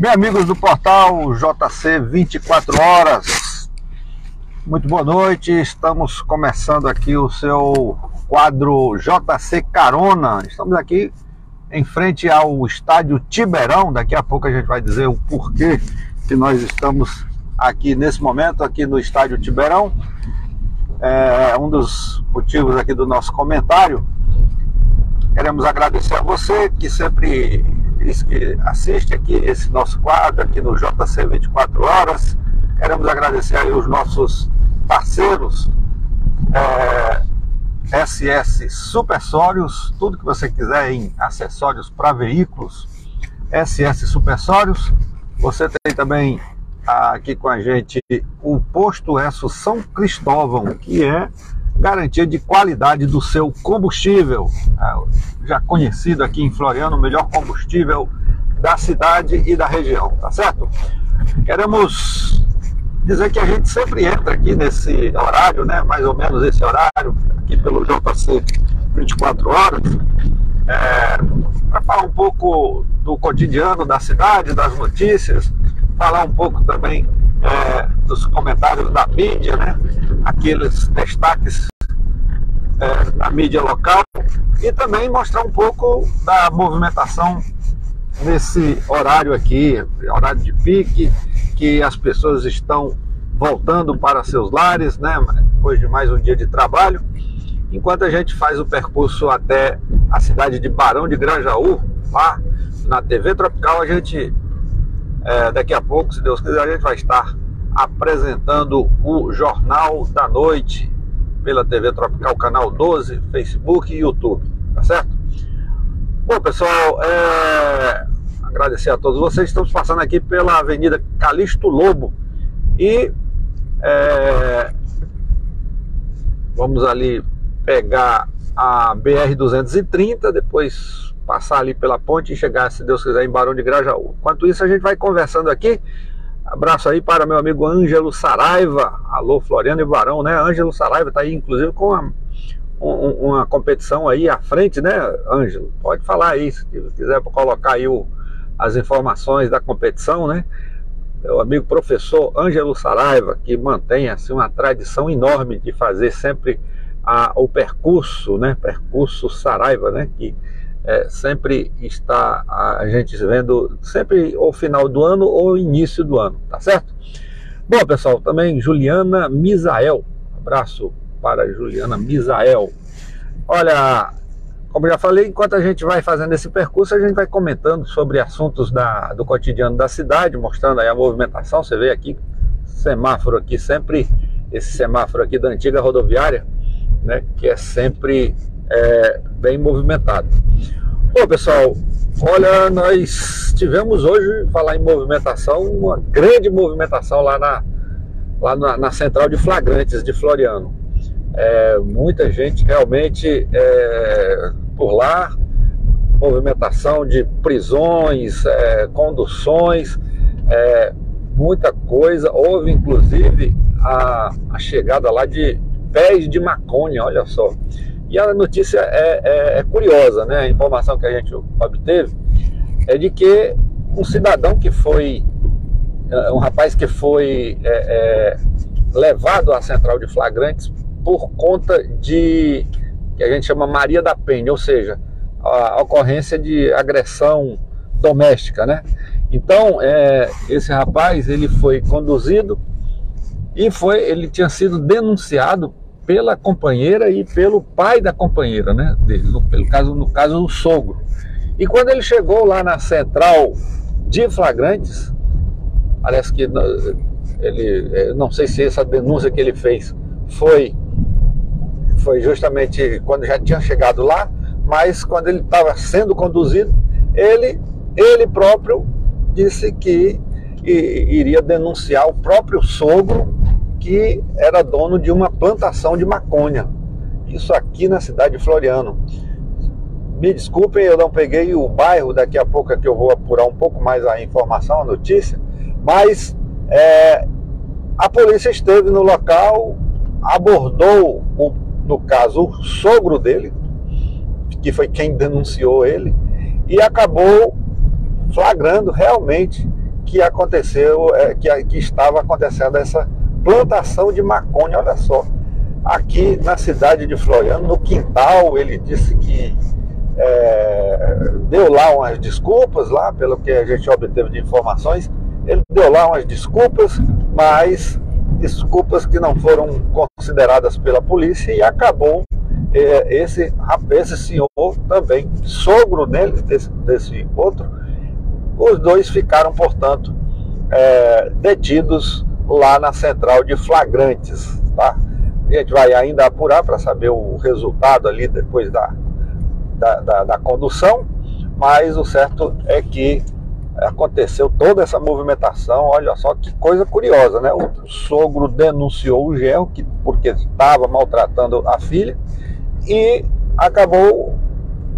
Bem, amigos do portal JC 24 Horas, muito boa noite. Estamos começando aqui o seu quadro JC Carona. Estamos aqui em frente ao estádio Tiberão. Daqui a pouco a gente vai dizer o porquê que nós estamos aqui nesse momento, aqui no estádio Tiberão. É um dos motivos aqui do nosso comentário. Queremos agradecer a você que sempre que assiste aqui esse nosso quadro aqui no JC 24 Horas. Queremos agradecer aí os nossos parceiros é, SS Supersórios, tudo que você quiser em acessórios para veículos, SS Supersórios. Você tem também aqui com a gente o Posto Esso São Cristóvão, que é garantia de qualidade do seu combustível, é, já conhecido aqui em Floriano, o melhor combustível da cidade e da região, tá certo? Queremos dizer que a gente sempre entra aqui nesse horário, né? Mais ou menos esse horário, aqui pelo JC 24 horas, é, para falar um pouco do cotidiano da cidade, das notícias, falar um pouco também é, dos comentários da mídia, né? aqueles destaques é, da mídia local e também mostrar um pouco da movimentação nesse horário aqui, horário de pique, que as pessoas estão voltando para seus lares, né? Depois de mais um dia de trabalho, enquanto a gente faz o percurso até a cidade de Barão de Grajaú, lá na TV Tropical, a gente é, daqui a pouco, se Deus quiser, a gente vai estar apresentando o Jornal da Noite pela TV Tropical, canal 12, Facebook e YouTube, tá certo? Bom, pessoal, é... agradecer a todos vocês. Estamos passando aqui pela Avenida Calixto Lobo e é... vamos ali pegar a BR-230, depois passar ali pela ponte e chegar, se Deus quiser, em Barão de Grajaú. Enquanto isso, a gente vai conversando aqui Abraço aí para meu amigo Ângelo Saraiva. Alô, Floriano e Barão, né? Ângelo Saraiva está aí, inclusive, com uma, um, uma competição aí à frente, né, Ângelo? Pode falar aí, se quiser colocar aí o, as informações da competição, né? Meu amigo professor Ângelo Saraiva, que mantém assim, uma tradição enorme de fazer sempre a, o percurso, né? Percurso Saraiva, né? Que é, sempre está a gente vendo sempre o final do ano ou início do ano, tá certo? Bom, pessoal, também Juliana Misael, abraço para Juliana Misael. Olha, como já falei, enquanto a gente vai fazendo esse percurso, a gente vai comentando sobre assuntos da, do cotidiano da cidade, mostrando aí a movimentação. Você vê aqui, semáforo aqui, sempre esse semáforo aqui da antiga rodoviária, né, que é sempre é, bem movimentado. Bom, pessoal, olha, nós tivemos hoje, falar em movimentação, uma grande movimentação lá na, lá na, na central de flagrantes de Floriano. É, muita gente realmente é, por lá, movimentação de prisões, é, conduções, é, muita coisa. Houve inclusive a, a chegada lá de pés de maconha, olha só. E a notícia é, é, é, curiosa, né? A informação que a gente obteve é de que um cidadão que foi, é, um rapaz que foi é, levado à central de flagrantes por conta de que a gente chama Maria da Penha, ou seja, a ocorrência de agressão doméstica, né? Então, é, esse rapaz ele foi conduzido e foi, ele tinha sido denunciado pela companheira e pelo pai da companheira, né? No, pelo caso, no caso, o sogro. E quando ele chegou lá na central de flagrantes, parece que ele, não sei se essa denúncia que ele fez foi, foi justamente quando já tinha chegado lá, mas quando ele estava sendo conduzido, ele, ele próprio disse que iria denunciar o próprio sogro que era dono de uma plantação de maconha. Isso aqui na cidade de Floriano. Me desculpem, eu não peguei o bairro, daqui a pouco é que eu vou apurar um pouco mais a informação, a notícia, mas é, a polícia esteve no local, abordou, o, no caso, o sogro dele, que foi quem denunciou ele, e acabou flagrando realmente que aconteceu, é, que, que estava acontecendo essa plantação de maconha, olha só. Aqui na cidade de Floriano, no quintal, ele disse que é, deu lá umas desculpas, lá pelo que a gente obteve de informações, ele deu lá umas desculpas, mas desculpas que não foram consideradas pela polícia e acabou é, esse, esse senhor também, sogro dele, desse, desse outro, os dois ficaram, portanto, é, detidos lá na central de flagrantes. Tá? A gente vai ainda apurar para saber o resultado ali depois da, da, da, da condução, mas o certo é que aconteceu toda essa movimentação. Olha só que coisa curiosa, né? O sogro denunciou o genro que, porque estava maltratando a filha e acabou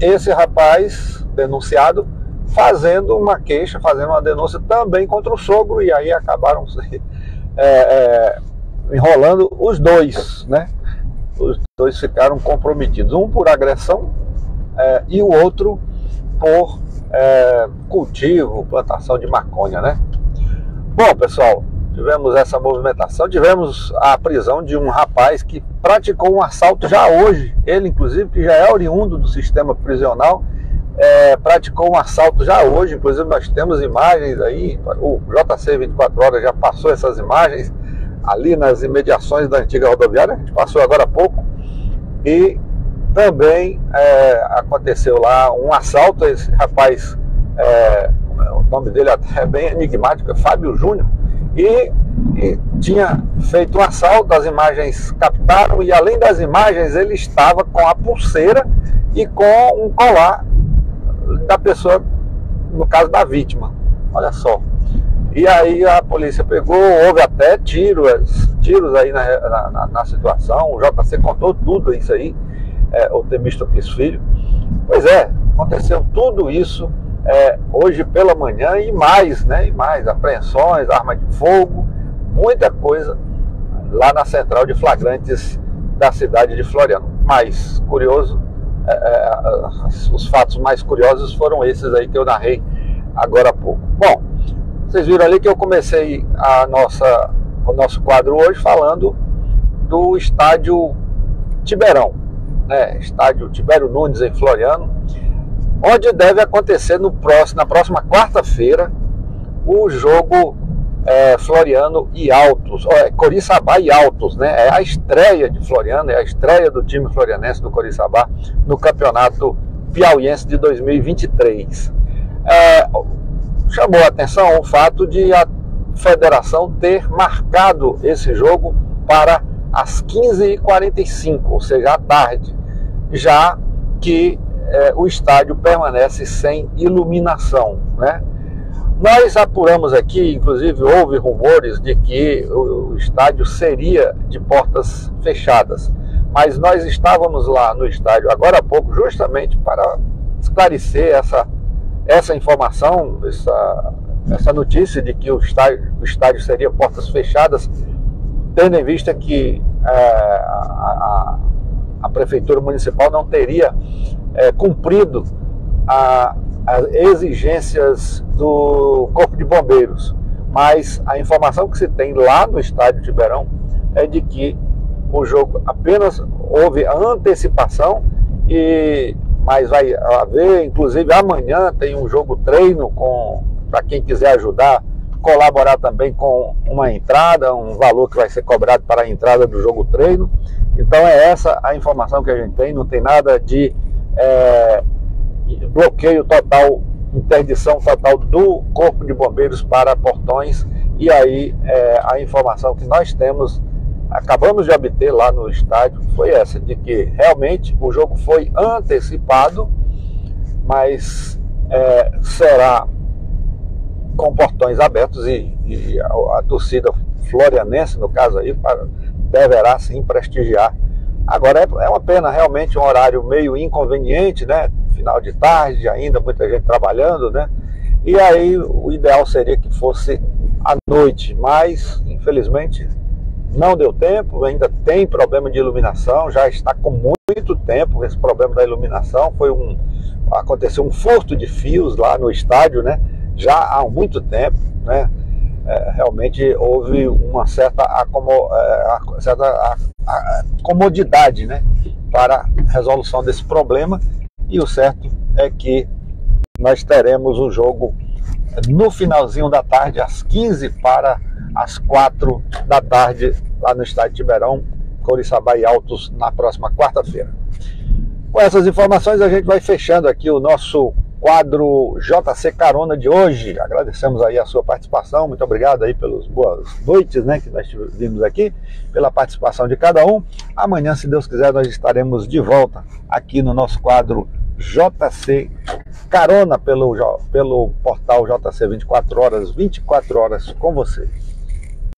esse rapaz denunciado fazendo uma queixa, fazendo uma denúncia também contra o sogro e aí acabaram se, é, é, enrolando os dois, né? Os dois ficaram comprometidos, um por agressão é, e o outro por é, cultivo, plantação de maconha, né? Bom, pessoal, tivemos essa movimentação, tivemos a prisão de um rapaz que praticou um assalto já hoje, ele inclusive que já é oriundo do sistema prisional, é, praticou um assalto já hoje, inclusive nós temos imagens aí, o JC 24 horas já passou essas imagens ali nas imediações da antiga rodoviária, a gente passou agora há pouco, e também é, aconteceu lá um assalto, esse rapaz, é, o nome dele até é bem enigmático, é Fábio Júnior, e, e, tinha feito um assalto, as imagens captaram, e além das imagens, ele estava com a pulseira e com um colar da pessoa, no caso da vítima. Olha só. E aí a polícia pegou, houve até tiros, tiros aí na, na, na situação, o JC contou tudo isso aí é, o Temístocles Filho. Pois é, aconteceu tudo isso é, hoje pela manhã e mais, né? E mais, apreensões, arma de fogo, muita coisa lá na central de flagrantes da cidade de Floriano. Mais curioso, é, é, os fatos mais curiosos foram esses aí que eu narrei agora há pouco. Bom, vocês viram ali que eu comecei a nossa, o nosso quadro hoje falando do estádio Tiberão né, estádio Tibério Nunes em Floriano, onde deve acontecer no próximo, na próxima quarta-feira o jogo é, Floriano e Altos, é, Coriçaba e Altos, né? É a estreia de Floriano, é a estreia do time florianense do Coriçaba no campeonato piauiense de 2023. É, chamou a atenção o fato de a federação ter marcado esse jogo para às 15h45, ou seja, à tarde já que é, o estádio permanece sem iluminação. Né? Nós apuramos aqui, inclusive houve rumores de que o, estádio seria de portas fechadas, mas nós estávamos lá no estádio agora há pouco justamente para esclarecer essa, essa informação, essa, essa notícia de que o estádio, o estádio seria portas fechadas, tendo em vista que é, a, a a prefeitura municipal não teria é, cumprido a, as exigências do Corpo de Bombeiros. Mas a informação que se tem lá no estádio Tiberão é de que o jogo apenas houve antecipação e mas vai haver, inclusive amanhã tem um jogo treino com para quem quiser ajudar, colaborar também com uma entrada, um valor que vai ser cobrado para a entrada do jogo treino. Então é essa a informação que a gente tem, não tem nada de é, bloqueio total, interdição total do Corpo de Bombeiros para portões. E aí é, a informação que nós temos, acabamos de obter lá no estádio, foi essa, de que realmente o jogo foi antecipado, mas é, será com portões abertos e, e a, a torcida florianense, no caso aí, para deverá sim prestigiar. Agora é, é uma pena, realmente um horário meio inconveniente, né? Final de tarde, ainda muita gente trabalhando, né? E aí o ideal seria que fosse à noite, mas infelizmente não deu tempo, ainda tem problema de iluminação, já está com muito tempo esse problema da iluminação, foi um aconteceu um furto de fios lá no estádio, né? Já há muito tempo, né? É, realmente houve uma certa, acomo, é, certa a, a, comodidade né, para a resolução desse problema e o certo é que nós teremos o jogo no finalzinho da tarde, às 15 para as 4 da tarde, lá no estádio Tiberão, Coriçaba e Altos, na próxima quarta-feira. Com essas informações, a gente vai fechando aqui o nosso quadro JC Carona de hoje. Agradecemos aí a sua participação, muito obrigado aí pelas boas noites né, que nós tivemos aqui, pela participação de cada um. Amanhã, se Deus quiser, nós estaremos de volta aqui no nosso quadro JC Carona pelo, pelo portal JC 24 horas, 24 horas com você.